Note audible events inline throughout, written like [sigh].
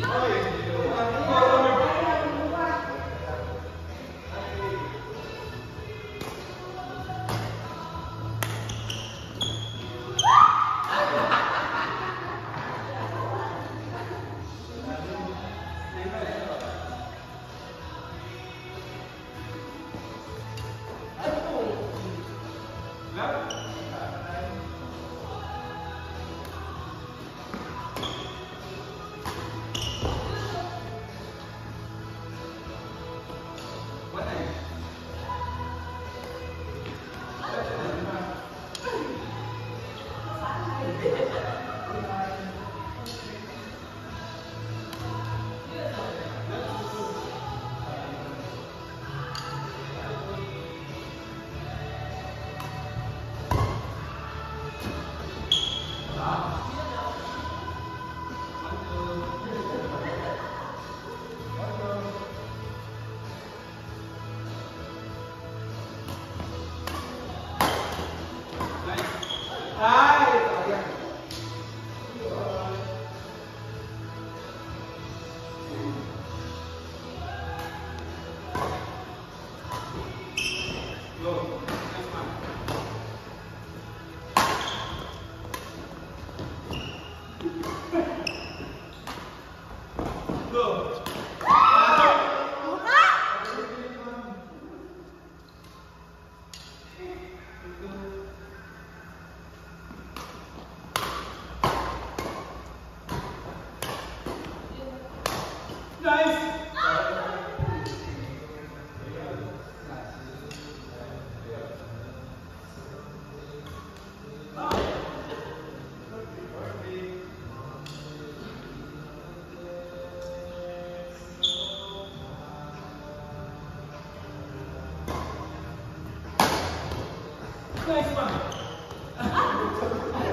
Yeah. guys. Nice one. [laughs]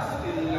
us in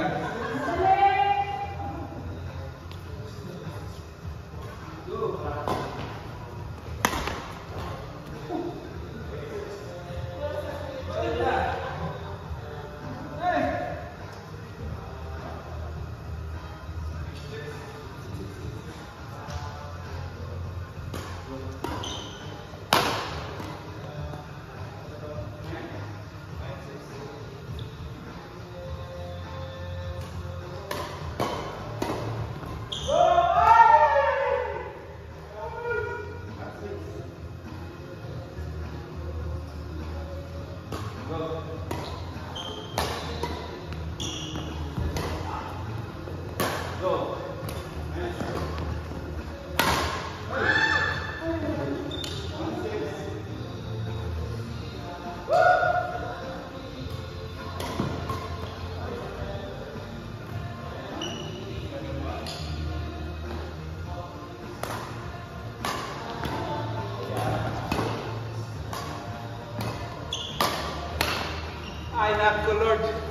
I have colored.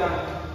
olhar.